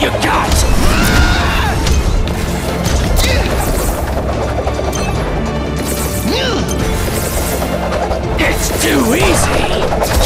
you got! It's too easy!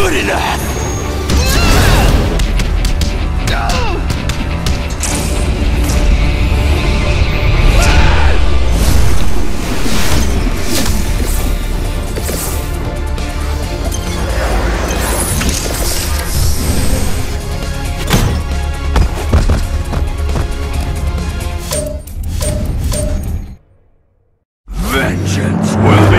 Good enough! Vengeance will